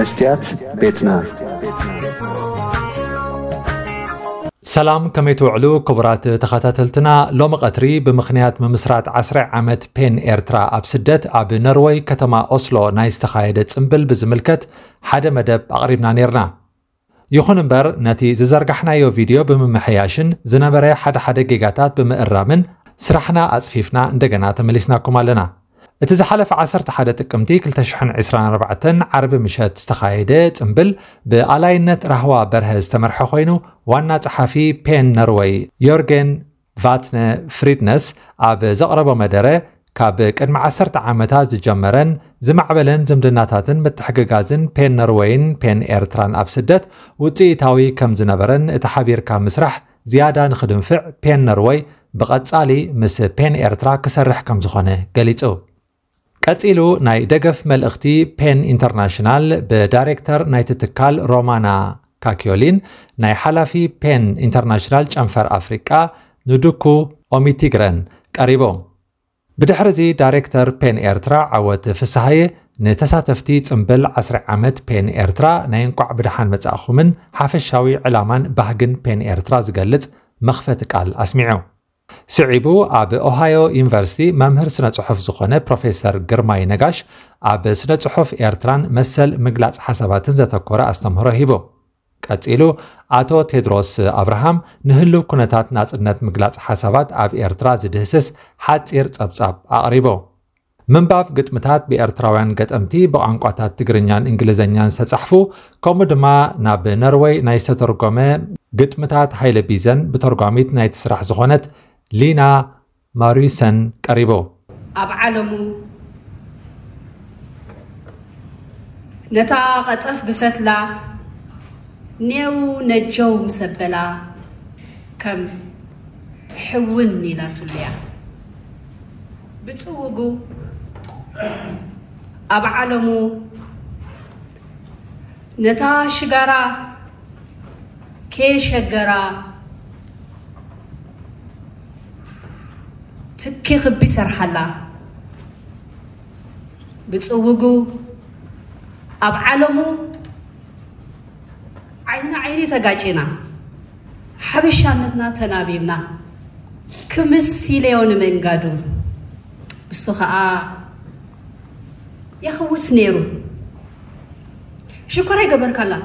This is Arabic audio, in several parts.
መስትያት ቤትና ሰላም ከመይ ትውዕሉ ክቡራት ተኸታተልትና ሎሚ ቀትሪ ብምኽንያት ምምስራት 10 ዓመት ፔን ኤርትራ ኣብ ስደት ኣብ ኖርወይ ከተማ ኦስሎ ናይ ዝተኻየደ ፅምብል ብዝምልከት ሓደ መደብ ኣቕሪብና ነርና ይኹን እምበር ነቲ ዝዘርጋሕናዮ ቪድዮ ብምምሕያሽን ዝነበረ ሓደ ሓደ ጌጋታት ብምእራምን ስራሕና ኣፅፊፍና እንደገና ተመሊስናኩም ኣለና እቲ ዝሓለፈ 11 ጥቅምቲ 224 ዓርቢ ምሸት ዝተኻየደ ፅምብል ብኣላይነት ራህዋ በርሀ ዝተመርሐ ኮይኑ ዋና ፀሓፊ ፔን ነርወይ ዮርጌን ቫትነ ፍሪድነስ ኣብ ዘቕረቦ መደረ ካብ ቅድሚ 10 ዓመታት ዝጀመረን ዝማዕበለን ዝምድናታትን ምትሕግጋዝን ፔን ኖርዌይን ፔን ኤርትራን ኣብ ስደት ውፅኢታዊ ከም ዝነበረን እቲ ሓቢርካ ምስራሕ ዝያዳ ንክድንፍዕ ፔን ኖርዌይ ብቐጻሊ ምስ ፔን ኤርትራ ክሰርሕ ከም ዝኾነ ገሊጹ ቀፂሉ ናይ ደገፍ መልእኽቲ ፔን ኢንተርናሽናል ብዳይሬክተር ናይቲ ትካል ሮማና ካኪዮሊን ናይ ሓላፊ ፔን ኢንተርናሽናል ጨንፈር ኣፍሪቃ ንዱኩ ኦሚቲግረን ቀሪቦም ብድሕሪዚ ዳይሬክተር ፔን ኤርትራ ዓወት ፍሳሃየ ንተሳተፍቲ ፅምብል 10 ዓመት ፔን ኤርትራ ናይ እንቋዕ ብድሓን መጻእኹምን ሓፈሻዊ ዕላማን ባህግን ፔን ኤርትራ ዝገልጽ መኽፈቲ ቃል ኣስሚዑ ስዒቡ ኣብ ኦሃዮ ዩኒቨርሲቲ መምህር ስነ ጽሑፍ ዝኾነ ፕሮፌሰር ግርማይ ነጋሽ ኣብ ስነ ጽሑፍ ኤርትራን መሰል ምግላጽ ሓሳባትን ዘተኮረ ኣስተምህሮ ሂቡ ቀጺሉ ኣቶ ቴድሮስ ኣብርሃም ንህልው ኩነታት ናጽነት ምግላጽ ሓሳባት ኣብ ኤርትራ ዝድህስስ ሓጺር ጸብጻብ ኣቕሪቡ ምንባብ ግጥምታት ብኤርትራውያን ገጠምቲ ብቋንቋታት ትግርኛን እንግሊዝኛን ዝተጻሕፉ ከምኡ ድማ ናብ ኖርዌይ ናይ ዝተተርጎመ ግጥምታት ሃይለ ቢዘን ብተርጓሚት ናይቲ ስራሕ ዝኾነት ሊና ማሪሰን ቀሪቦ ኣብ ዓለሙ ነታ ቐጠፍ ብፈትላ ኔው ነጀው ምሰበላ ከም ሕውን ኢላትሉያ ብፅውጉ ኣብ ዓለሙ ነታ ሽጋራ ከየሸገራ تكي خبي سرحلا بتصوغو أب عالمو عين عيني تقاجينا حبشانتنا تنابيبنا كمسي ليون من قادو بسوخة آ يخوص سنيرو شكرا قبرك الله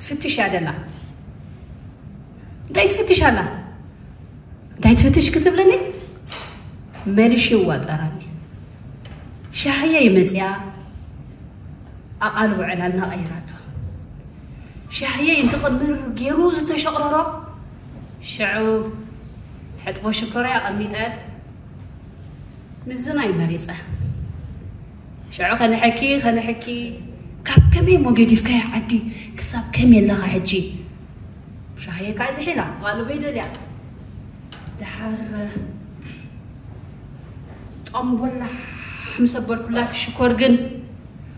تفتش عدلا دا يتفتش الله تايت فتش كتب لني مالشي واتراني شاهية يمتيا على لنا أيراتو شاهية ينتقد من جيروز تشقررة شعو حتبو شكرا قميتا مزنا مريضة شعو خلنا حكي خلنا حكي كاب كمي موجودي في كاي عدي كساب كمي لغا حجي شاهية حلا قالو بيدليا دحر طم ولا مسبر كلات الشكر جن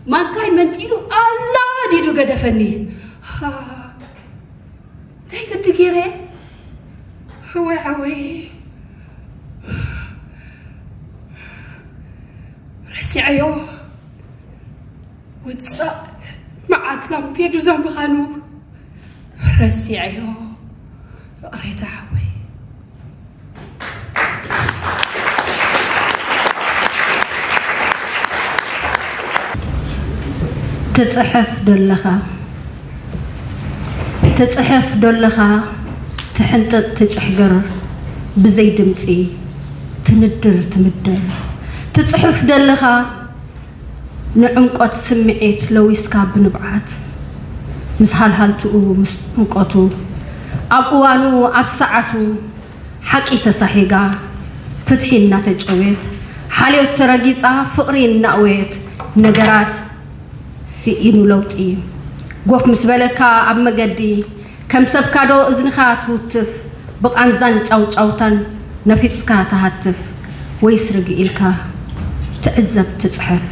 ما كاي منتينو الله ديدو قدفني تاي قد هو عوي رسي عيو وتصا معات لامبيدو زنبخانو رسي عيو تصحف دلخا تصحف دلخا تحنت تجحجر بزي دمسي تندر تمدر تصحف دلخا نعمقات سمعيت لو يسكا بنبعات مسحال هالتو مسنقاتو أبوانو أبسعتو حكي تصحيقا فتحي الناتج قويت حالي التراجيزة فقري النقويت نجرات ስኢኑ ለውጢ ጎፍ ምስ በለካ ኣብ መገዲ ከም ሰብካዶ እዝንኻ ትውትፍ ብቓንዛን ጫውጫውታን ነፊፅካ ተሃትፍ ወይስ ርግእ ኢልካ ትዕዘብ ትፅሕፍ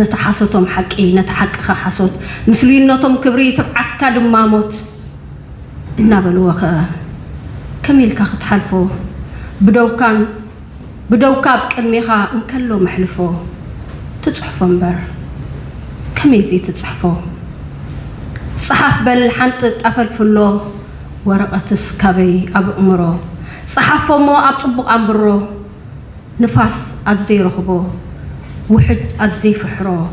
ነቲ ሓሶቶም ሓቂ ነቲ ሓቂኻ ሓሶት ምስሉይነቶም ክብሪ ትብዓትካ ድማ ሞት እናበልዎ ኸ ከመይ ኢልካ ክትሓልፎ ብደውካን ብደውካ ብቅድሚኻ እንከሎ መሕልፎ ትፅሕፎ እምበር كميزي تصحفو صحف بل حنت تقفل فلو ورقه سكبي اب عمره صحفو مو اطب امره نفاس ابزي رخبو وحج ابزي فحرو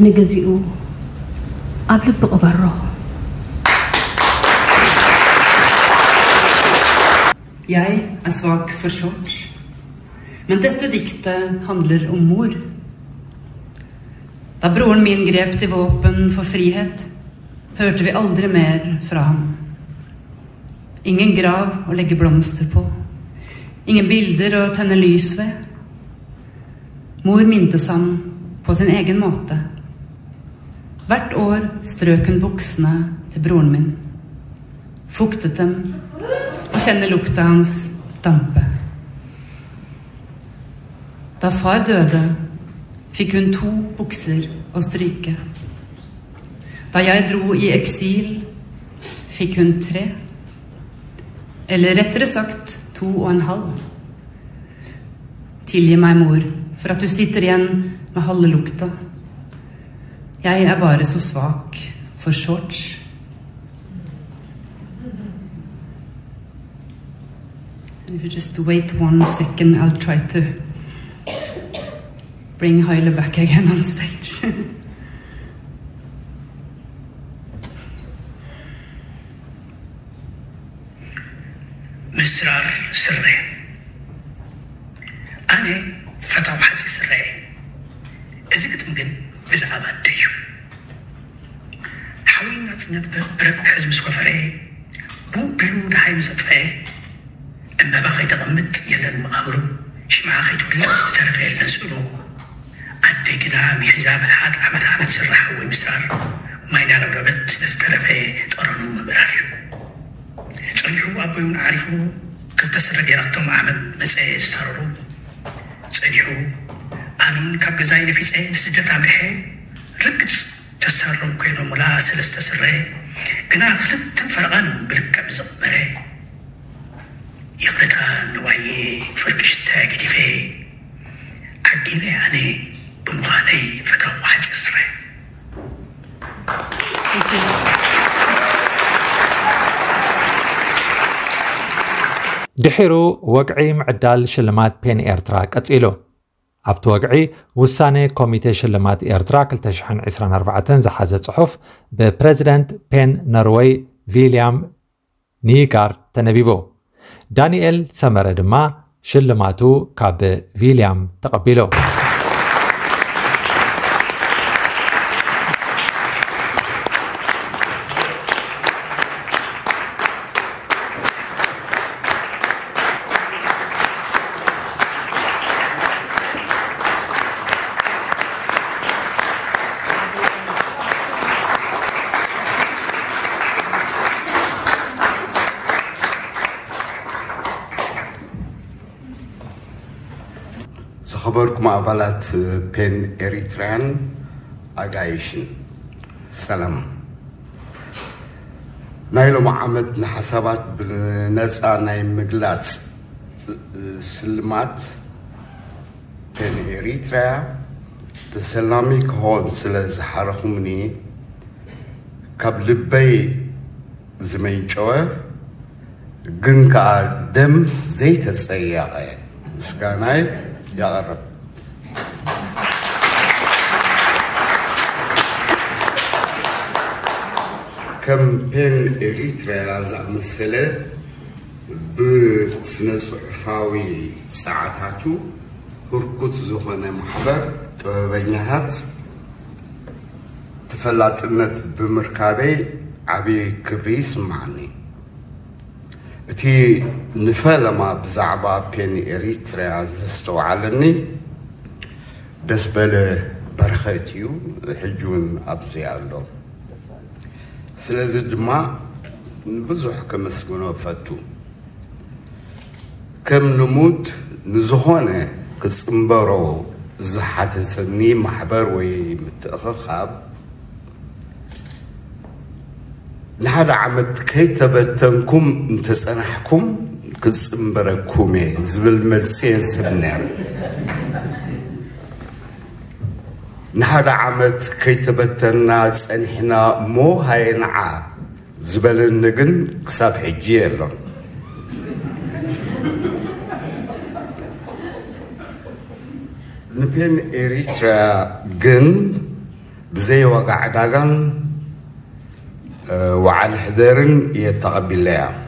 نجزئو قبل بقبره Jeg er svak for sjokk, men dette diktet handler om mor. Da broren min grep til våpen for frihet, hørte vi aldri mer fra ham. Ingen grav å legge blomster på, ingen bilder å tenne lys ved. Mor mintes ham på sin egen måte. Hvert år strøk hun buksene til broren min, fuktet dem og kjenne lukta hans dampe. Da far døde, fikk hun to bukser å stryke. Da jeg dro i eksil, fikk hun tre. Eller rettere sagt to og en halv. Tilgi meg, mor, for at du sitter igjen med halve lukta. Jeg er bare så svak for shorts. If you just wait one second, I'll try to bring Heule back again on stage. مسرار سري أنا فتاو حتي سري إذا كنت ممكن إذا عباد ديو حاولنا نتمنى برد حزم سكفرية بو بلو دحي مزطفية أما بغيت أغمد يلا يتغمد شي مقابرو غيت خيتو لا استرفية لنسئلو ዝግጅት ኣብ ሒዛ መትሓት ዓመት ዓመት ስራሕ ወይ ምስራር ማይና ንብረበት ስለዝተረፈ ጠረኑ ምምራር እዩ ፀኒሑ ኣቦይውን ዓሪፉ ክልተ ስረ ገይራቶም ዓመት መፀ ዝሳረሩ ፀኒሑ ኣነውን ካብ ገዛይ ነፊፀ ንስደት ኣምርሐ ርግፅ ተሳርሮም ኮይኖም ሙላ ሰለስተ ስረ ግና ፍልትን ፈረቓን ብልክዕ ዝቕመረ ይኽረታ ንዋየ ፍርቂ ሽታ ግዲፈ ዓዲበ ኣነ ضالي فتو عجزري دحيرو وقعي معدال شلمات بين إيرترا قتيلو أبت وقعي وساني كوميتي شلمات إيرترا كالتشحن عسران زحازة صحف ببرزيدنت بين نروي فيليام نيغار تنبيبو دانيال سمرد شلماتو كاب فيليام تقبيلو የተከበርኩም አባላት ፔን ኤሪትራያን ኣጋይሽን ሰላም ናይ ሎሚ ዓመት ንሓሳባት ብነፃ ናይ ምግላፅ ስልማት ፔን ኤሪትራ ተሰላሚ ክኾን ስለ ዝሓረኹምኒ ካብ ልበይ ዝመንጨወ ግን ከዓ ደም ዘይተፀየቐ ምስጋናይ يا رب كامبين إريتريا زعما سلا بسنة صحفاوي ساعتاتو هركوت زغنا محبر طبيعيات تفلاتنات بمركابي عبي كبريس معني تي نفلما بزعبا بين إريتريا زستو علني دسبل برخيتيو حجون أبزي اللون سلازي دما نبزح كما سكونا فاتو كم نموت نزهونا كسمبرو زحة سني محبر وي متأخخاب لحالة عمد كيتبة تنكم انتسانحكم كسمبركم زبل مرسين سبنام نحر عمت كيتبتنا سنحنا مو هاينعا زبل النجن كساب حجيلن نبين إريتريا جن بزي وقع داغن وعن حذرن يتقبلها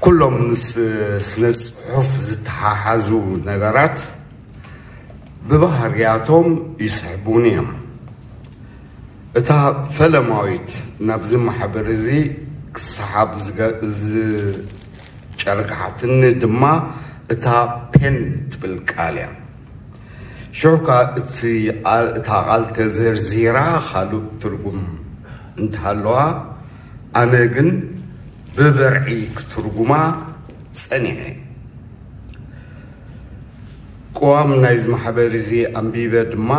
كلهم سنس حفظ تحازو نغرات ብባህርያቶም ይስሕቡን እዮም እታ ፈለማዊት ናብዚ ማሕበር እዚ ክሰሓብ ዝጨርግሓትኒ ድማ እታ ፔን ትብል ቃል እያ ሽዑካ እቲ እታ ቃል ተዘርዚራ ካልእ ትርጉም እንተሃለዋ ኣነ ግን ብበርዒ ክትርጉማ ፀኒዐ ቆዋም ናይዚ ማሕበር እዚ ኣንቢበ ድማ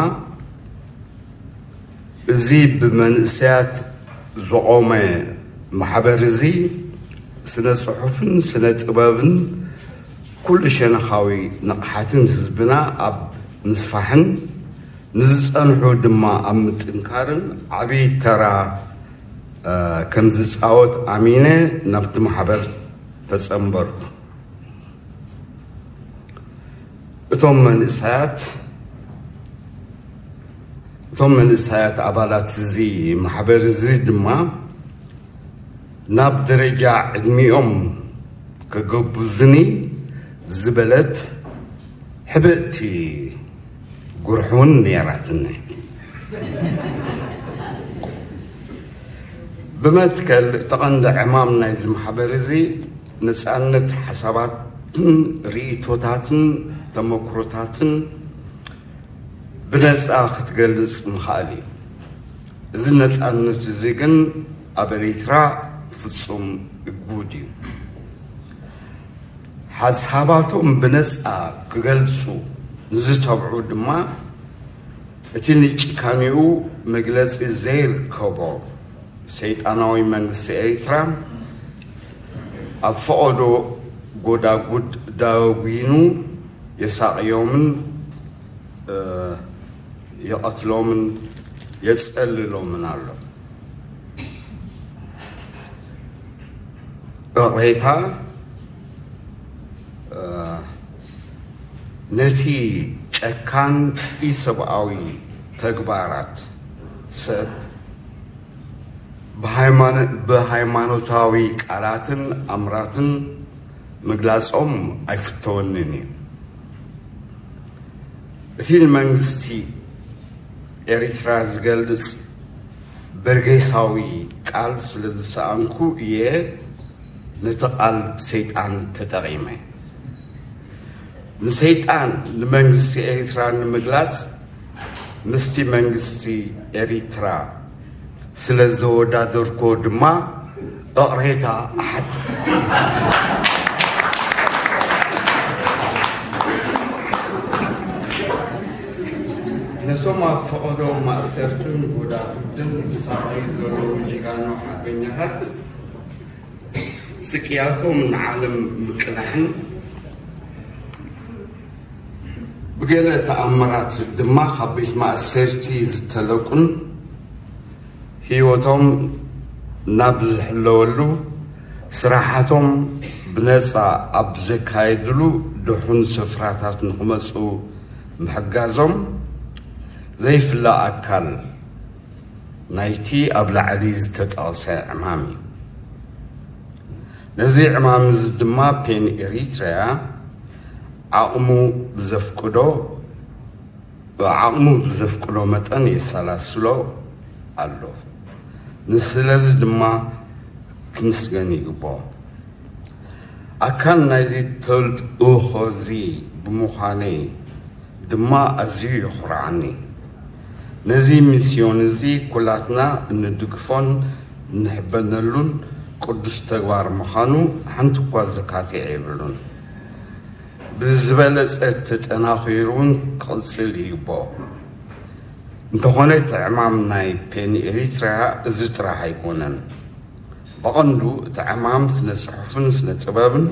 እዚ ብመንእሰያት ዝቆመ ማሕበር እዚ ስነ ፅሑፍን ስነ ጥበብን ኩሉ ሸነኻዊ ንቕሓትን ህዝብና ኣብ ምስፋሕን ንዝፀንሑ ድማ ኣብ ምጥንካርን ዓብይ ተራ ከም ዝፃወት ኣሚነ ናብቲ ማሕበር ተፀንበርኩ بطمن نسات بطمن نسات عبالات زي محبر زي دما ناب درجة ام كقبزني زبلت حبقتي قرحون نيراتني بمتكل እቲ عمامنا زي ናይዚ ማሕበር እዚ ነፃነት ريتوتاتن ተመክሮታትን ብነፃ ክትገልፅ ምኽኣል እዩ እዚ ነፃነት እዚ ግን ኣብ ኤርትራ ፍፁም እጉድ እዩ ሓሳባቶም ብነፃ ክገልፁ ንዝተብዑ ድማ እቲ ንጭካኒኡ መግለፂ ዘይርከቦ ሰይጣናዊ መንግስቲ ኤርትራ ኣብ ፈቐዶ ጎዳጉድ ዳጉኑ يساق يومن يقتلومن يسأل لومن على قريتا نسي أكان إسب أوي تكبارات سب بهايمان بهايمانو تاوي كاراتن أمراتن مغلاس أم أفتونيني እቲ መንግስቲ ኤሪትራ ዝገልጽ በርጌሳዊ ቃል ስለ ዝሰኣንኩ እየ ነቲ ቃል ሰይጣን ተጠቒመ ንሰይጣን ንመንግስቲ ኤሪትራ ንምግላጽ ምስቲ መንግስቲ ኤሪትራ ስለ ዘወዳደርኮ ድማ أقريتها أحد soma fa'odo ma sertin guda din sabai zolo ligano harbenyahat سكياتو من عالم مقلحن بقيلة تأمرات دما خبيش ما سرتي زتلقن هيوتهم نبز حلولو سراحتهم بنسا أبزك هايدلو دحون سفراتات نخمسو محقازهم ዘይፍላእ ኣካል ናይቲ ኣብ ላዕሊ ዝተጠቕሰ ዕማም እዩ ነዚ ዕማም እዚ ድማ ፔን ኤሪትርያ ዓቕሙ ብዘፍቅዶ ብዓቕሙ ብዘፍቅዶ መጠን የሰላስሎ ኣሎ ንስለዚ ድማ ክምስገን ይግብኦ ኣካል ናይዚ ተልእኾ እዚ ብምዃነ ድማ ኣዝዩ ይኹርዓኒ نزي ميسيون نزي كلاتنا ندكفون نحبنا لون قدس تغوار مخانو حنتقوا زكاتي عيبلون بالزبالة سألتت أنا خيرون قلسل يبو انتخونت عمام ناي بين إريترا زترا هيكونن بغندو تعمام سنة صحفن سنة تبابن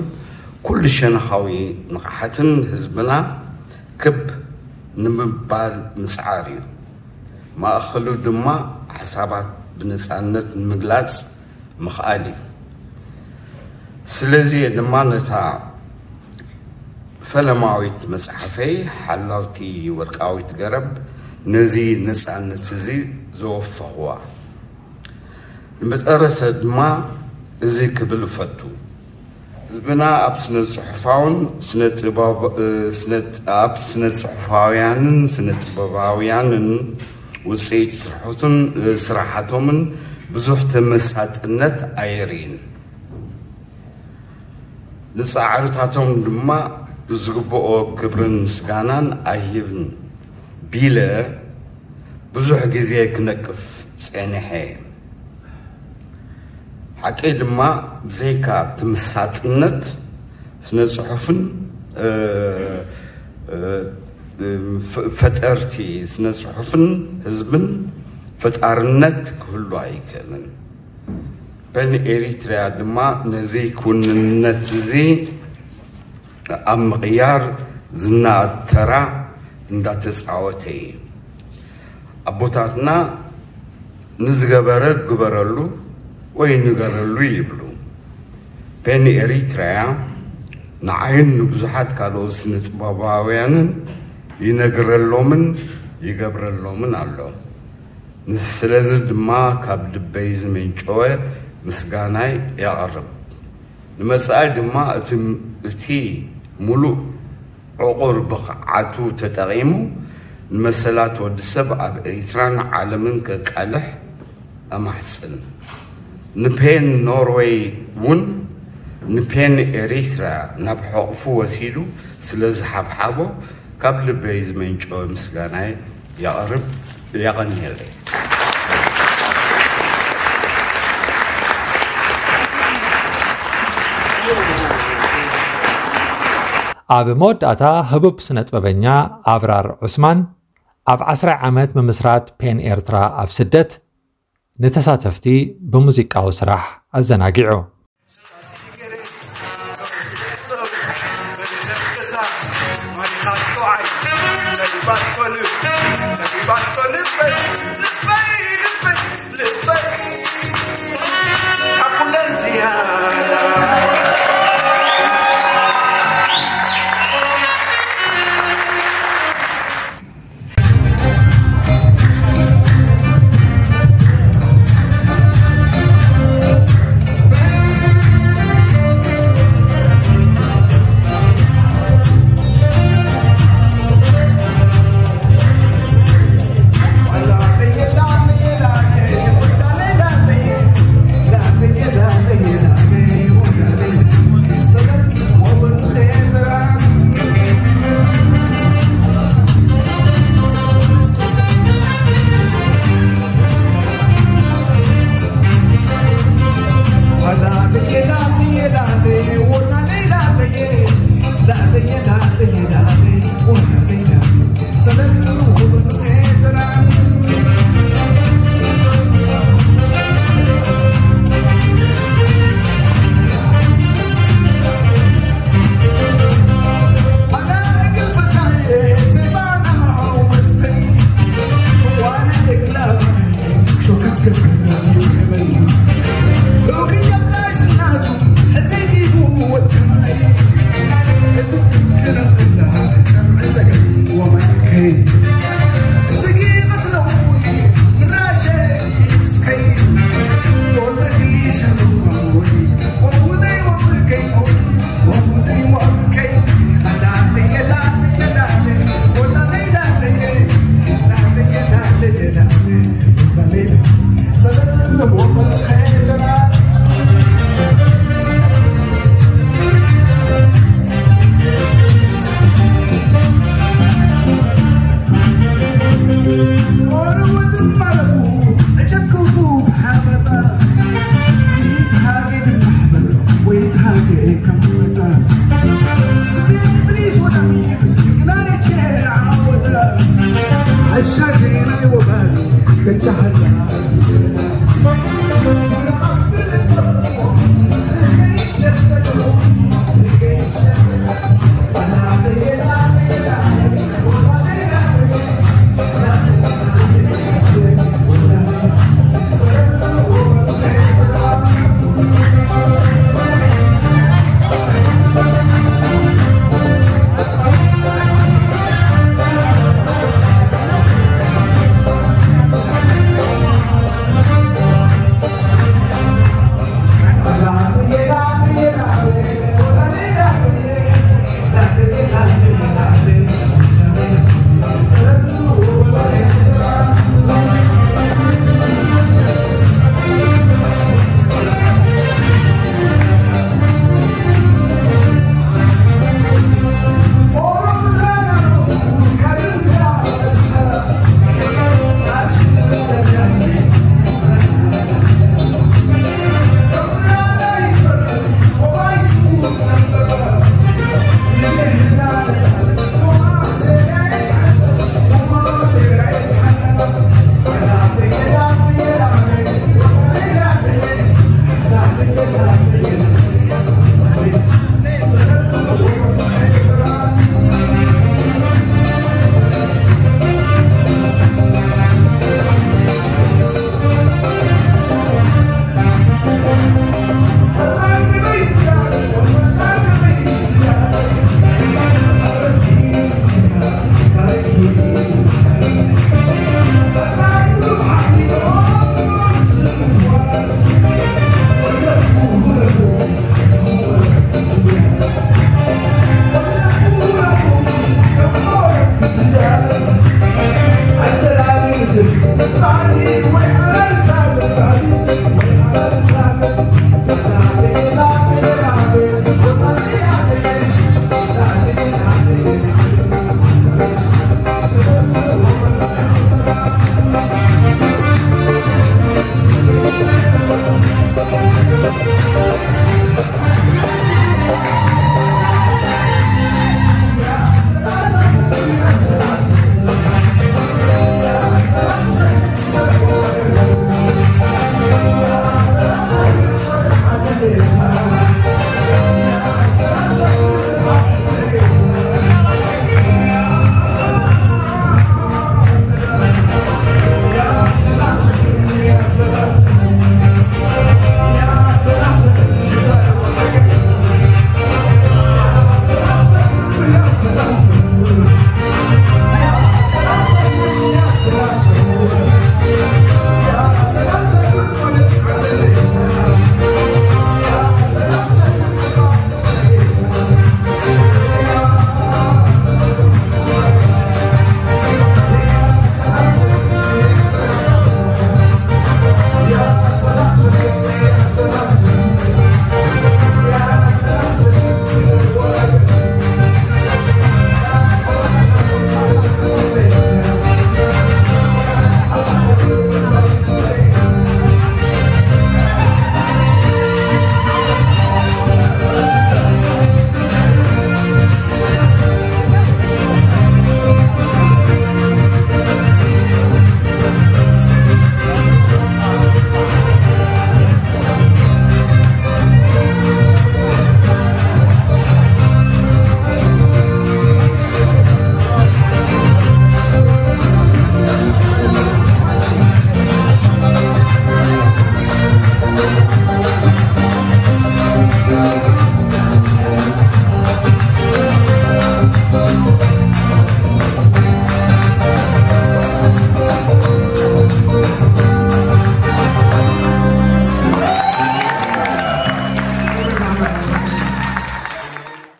كل شنخاوي نقحتن هزبنا كب نمبال مسعاريو ما ماخلو دما حسابات بنصانت مغلاص مخالي سلزي دما نتا فلماويت مصحفي حلاوتي ورقاويت قرب نزي نصانت زي زوفخوا متأرس دما زي كبل فتو زبنا اب سن صحفاون سن تباب سن اب سن صحفاويان سن تباباويان ውፅኢት ስራሕቶምን ብዙሕ ተመሳጥነት ኣይርእን ንፃዕርታቶም ድማ ዝግብኦ ክብርን ምስጋናን ኣይህብን ቢለ ብዙሕ ግዜ ክነቅፍ ፀኒሐ ሓቂ ድማ ብዘይካ ትምሳጥነት ስነ ፅሑፍን ፈጠርቲ ስነ ጽሑፍን ህዝብን ፈጣርነት ክህሉ ኣይክእልን በን ኤሪትርያ ድማ ነዘይ ክውንነት እዚ ኣብ ምቕያር ዝናተራ እንዳተፃወተ እዩ ኣቦታትና ንዝገበረ ግበረሉ ወይ ንገረሉ ይብሉ በን ኤሪትርያ ንዓይን ንብዙሓት ካልኦት ስነ ጥበባውያንን ይነግረሎምን ይገብረሎምን ኣሎ ስለዚ ድማ ካብ ልበይ ዝመንጨወ ምስጋናይ የቕርብ ንመጻኢ ድማ እቲ ሙሉእ ዕቑር ብቕዓቱ ተጠቒሙ ንመሰላት ወዲ ሰብ ኣብ ኤሪትራን ዓለምን ከቃልሕ ኣማሕፅን ንፔን ኖርዌይ እውን ንፔን ኤሪትራ ናብ ሕቑፉ ወሲሉ ስለ ዝሓብሓቦ ካብ ልበይ ዝመንጮ ምስጋናይ ያቕርብ ያቐኒየለይ ኣብ መወዳእታ ህቡብ ስነ ጥበበኛ ኣብራር ዑስማን ኣብ 10 ዓመት ምምስራት ፔን ኤርትራ ኣብ ስደት ንተሳተፍቲ ብሙዚቃዊ ስራሕ ኣዘናጊዑ Is everybody gonna live? Is everybody gonna live? Thank you.